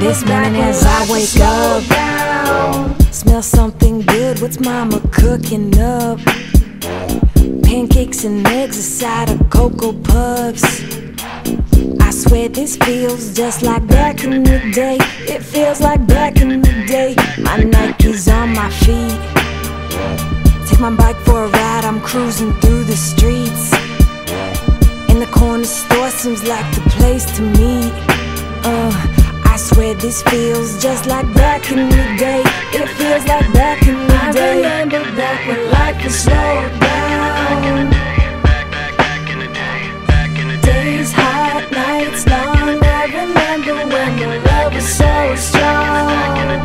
this morning as I wake up, smell something good. What's mama cooking up? Pancakes and eggs, a side of cocoa puffs. I swear this feels just like back in the day. It feels like back in the day. Like the place to meet. Uh, I swear this feels just like back in the day. It feels like back in the day. I remember back when life was slowed down. Days hot, nights long. I remember when the love was so strong.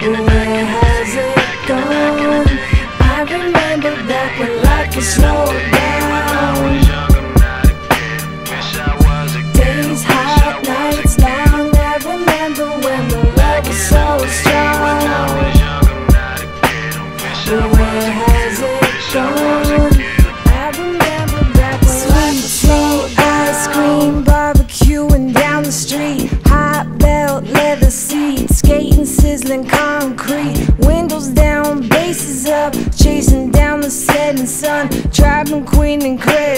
Where has it gone? I remember back when life was slowed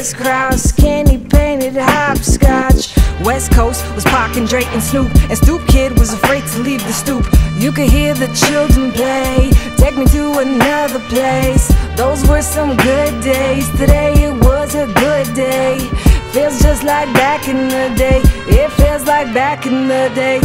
crisscross, candy painted hopscotch. West Coast was parking Drake and Snoop, and Stoop Kid was afraid to leave the stoop. You could hear the children play, take me to another place. Those were some good days. Today it was a good day. Feels just like back in the day. It feels like back in the day.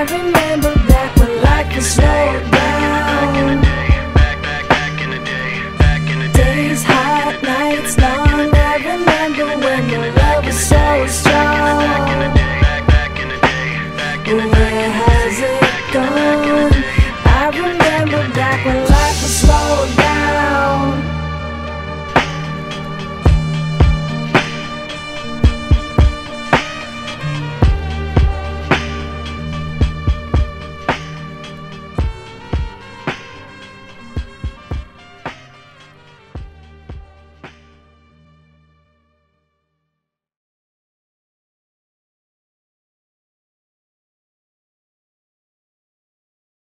I remember back when life could slow